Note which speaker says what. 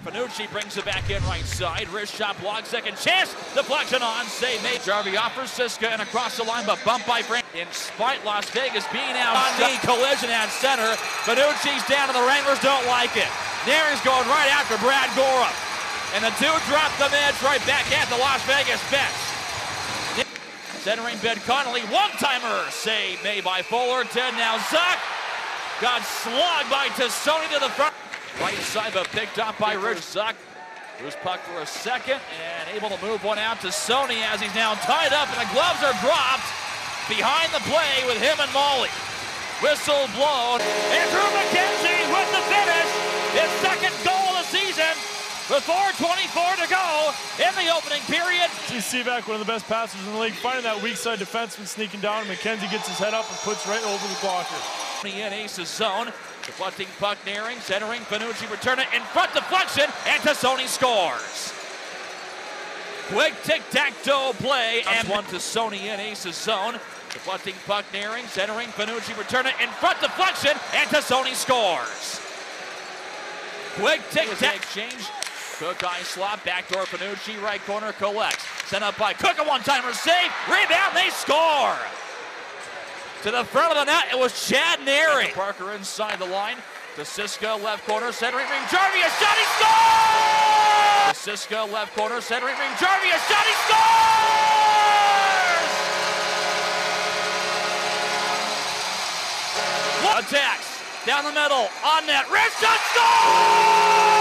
Speaker 1: Fanucci brings it back in right side. Wrist shot block, second chance. Deflection on, save made. Jarvie offers Siska and across the line, but bumped by Brand. In spite Las Vegas being out on the collision at center. Fanucci's down and the Wranglers don't like it. Naring's going right after Brad Gora. And the two drop the mids right back at the Las Vegas bench. Centering Ben Connolly, one-timer save made by Fuller. Fullerton. Now Zuck got slugged by Tassoni to the front. Right side, but picked up by Rich Zuck. Who's puck for a second and able to move one out to Sony as he's now tied up and the gloves are dropped behind the play with him and Molly. Whistle blown. Andrew McKenzie with the finish. His second goal of the season with 4.24 to go in the opening period.
Speaker 2: See Seaback, one of the best passers in the league, finding that weak side defenseman sneaking down. McKenzie gets his head up and puts right over the blocker.
Speaker 1: In Ace's zone. Deflecting puck nearing, centering, Fanucci return it in front deflection, and Tassoni scores. Quick tic-tac-toe play, and one to Sony in Ace's zone. Deflecting puck nearing, centering, Fanucci return it in front deflection, and Tassoni scores. Quick tic-tac exchange. Cook eye slot, backdoor Fanucci, right corner collects. Sent up by Cook, a one-timer save, rebound, they score! To the front of the net, it was Chad Naring. Parker inside the line. To Siska, left corner, centering ring. Jarvie, shot, he scores! Siska, left corner, centering ring. Jarvie, shot, he scores! Attacks? Down the middle, on net, wrist shot, scores!